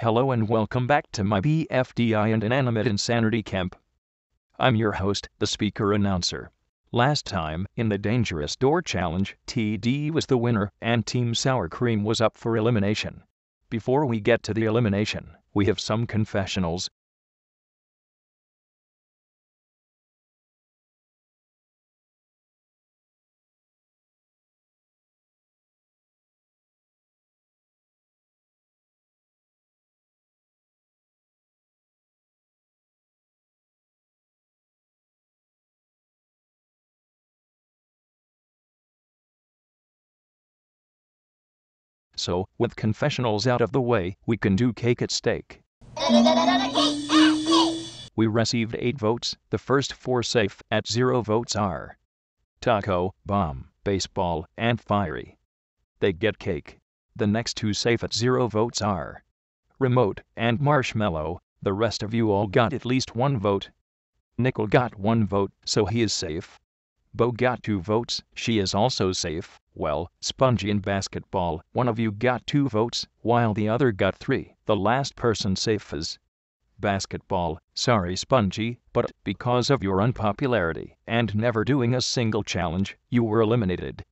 Hello and welcome back to my BFDI and Inanimate Insanity Camp. I'm your host, the speaker announcer. Last time, in the Dangerous Door Challenge, TD was the winner and Team Sour Cream was up for elimination. Before we get to the elimination, we have some confessionals. So, with confessionals out of the way, we can do cake at stake. We received 8 votes, the first 4 safe at 0 votes are Taco, Bomb, Baseball, and Firey. They get cake. The next two safe at 0 votes are Remote and Marshmallow, the rest of you all got at least one vote. Nickel got one vote, so he is safe. Bow got two votes, she is also safe. Well, Spongy and Basketball, one of you got two votes, while the other got three. The last person safe is Basketball. Sorry, Spongy, but because of your unpopularity and never doing a single challenge, you were eliminated.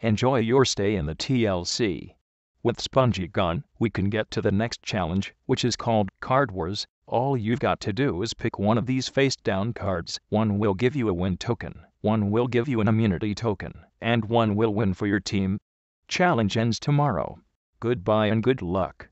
Enjoy your stay in the TLC. With Spongy gone, we can get to the next challenge, which is called Card Wars. All you've got to do is pick one of these face down cards. One will give you a win token one will give you an immunity token, and one will win for your team. Challenge ends tomorrow. Goodbye and good luck.